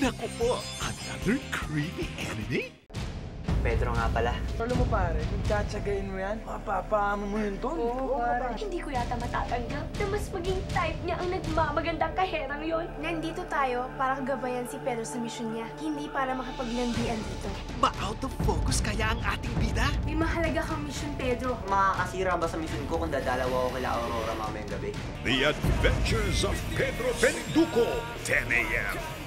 Naku po, another creepy enemy? Pedro nga pala. Alam mo pare, kung tsatsagain mo yan, papapaamo mo yun tol. Oo, pare. Hindi ko yata matatanggap na mas maging type niya ang nagmamagandang kaherang yon. Nandito tayo para gabayan si Pedro sa misyon niya, hindi para makapaglandian dito. Ba out of focus kaya ang ating bida? May mahalaga kang misyon, Pedro. Makakasira ba sa mission ko kung dadalaw ako kila Aurora mamayang gabi? The Adventures of Pedro Benduco, 10 a.m.